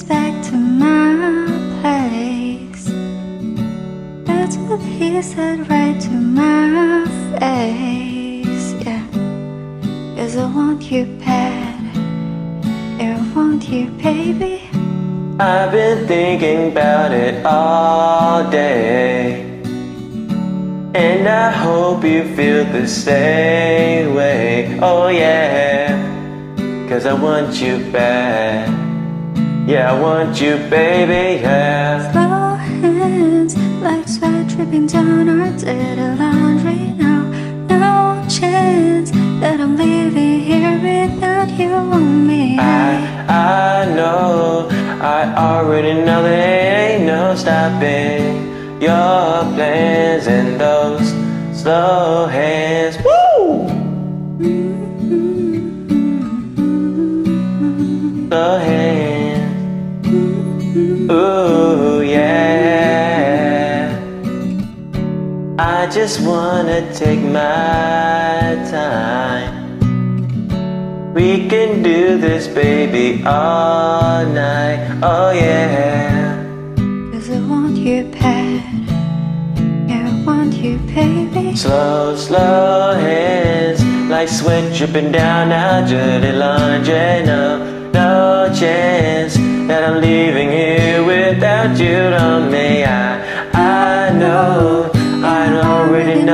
back to my place. That's what he said right to my face. Yeah, cause I want you bad. I want you, baby. I've been thinking about it all day. And I hope you feel the same way. Oh, yeah. Cause I want you bad. Yeah, I want you, baby, yeah. Slow hands, like sweat dripping down our dirty laundry now. No chance that I'm leaving here without you on me. I, I know, I already know there ain't no stopping your plans and those slow hands. Just wanna take my time. We can do this, baby, all night. Oh, yeah. Cause I want you bad. Yeah, I want you, baby. Slow, slow hands, like sweat dripping down our dirty laundry. No, no chance that I'm leaving here without you on me. I, I know,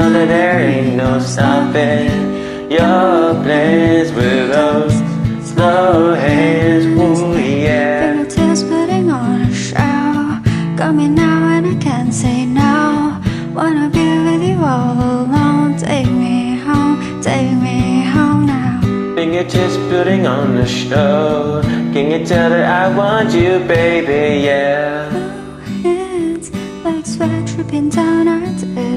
know that there ain't no stopping your plans with those slow hands. Ooh, yeah. Fingertips putting on a show. Got me now and I can't say no. Wanna be with you all alone. Take me home, take me home now. Fingertips putting on the show. Can you tell that I want you, baby? Yeah. Hands like sweat dripping down our dirty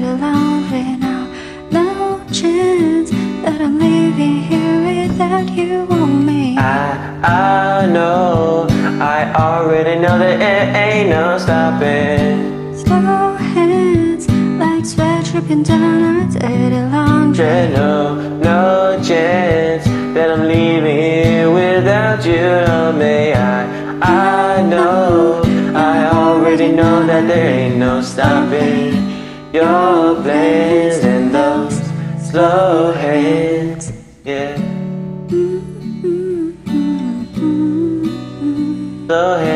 that I'm leaving here without you on me. I, I know, I already know that it ain't no stopping. Slow hands like sweat dripping down our dirty laundry. No, no chance that I'm leaving here without you on me. I, I know, I already know that there ain't no stopping your plans and those slow hands. Yeah, slow hands.